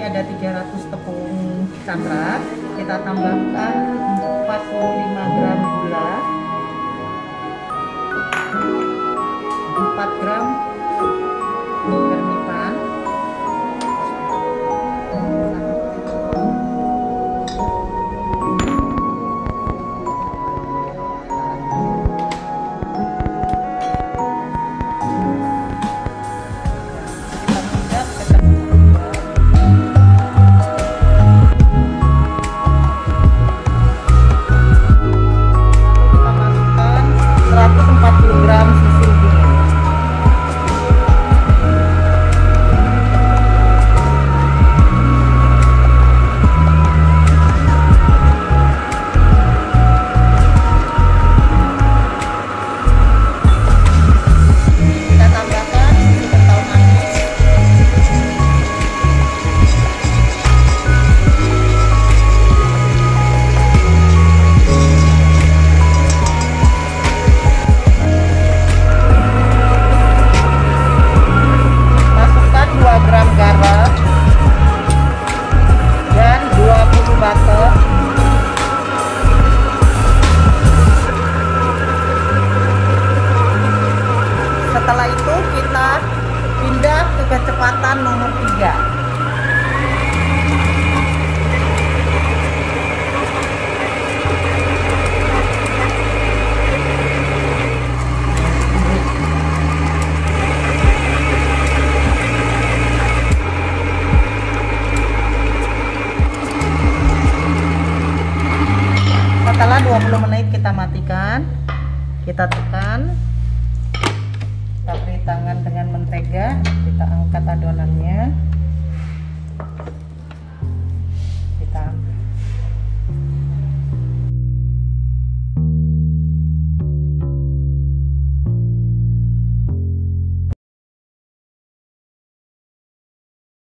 ada 300 tepung cakra. Kita tambahkan 45 gram gula. Setelah itu kita pindah ke kecepatan nomor 3 setelah 20 menit kita matikan kita tekan beri tangan dengan